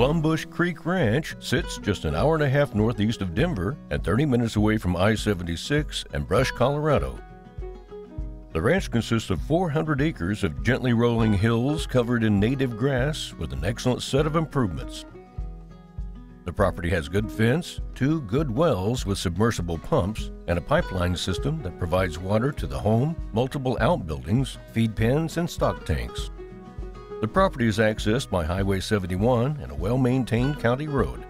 Plum Bush Creek Ranch sits just an hour and a half northeast of Denver and 30 minutes away from I 76 and Brush, Colorado. The ranch consists of 400 acres of gently rolling hills covered in native grass with an excellent set of improvements. The property has good fence, two good wells with submersible pumps, and a pipeline system that provides water to the home, multiple outbuildings, feed pens, and stock tanks. The property is accessed by Highway 71 and a well maintained county road.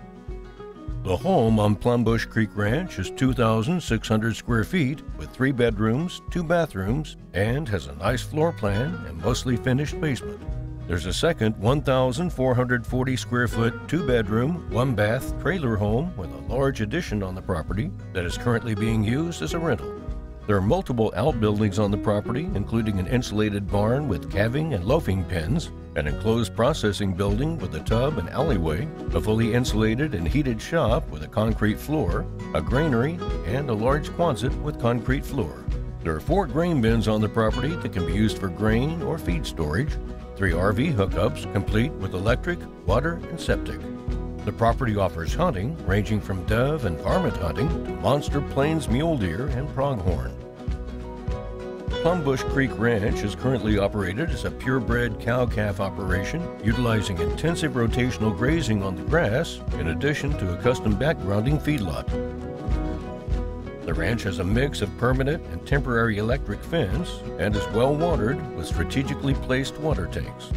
The home on Plum Bush Creek Ranch is 2,600 square feet with three bedrooms, two bathrooms, and has a nice floor plan and mostly finished basement. There's a second 1,440 square foot, two bedroom, one bath trailer home with a large addition on the property that is currently being used as a rental. There are multiple outbuildings on the property, including an insulated barn with calving and loafing pens, an enclosed processing building with a tub and alleyway, a fully insulated and heated shop with a concrete floor, a granary, and a large Quonset with concrete floor. There are four grain bins on the property that can be used for grain or feed storage, three RV hookups complete with electric, water, and septic. The property offers hunting ranging from dove and varmint hunting to monster plains mule deer and pronghorn. Plum Bush Creek Ranch is currently operated as a purebred cow-calf operation utilizing intensive rotational grazing on the grass in addition to a custom backgrounding feedlot. The ranch has a mix of permanent and temporary electric fence and is well watered with strategically placed water tanks.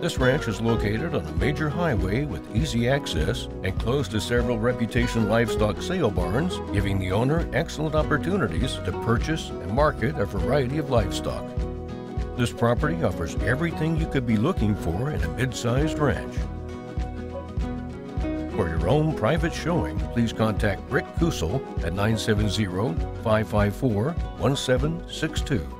This ranch is located on a major highway with easy access and close to several reputation livestock sale barns, giving the owner excellent opportunities to purchase and market a variety of livestock. This property offers everything you could be looking for in a mid-sized ranch. For your own private showing, please contact Rick Kusel at 970 554 1762.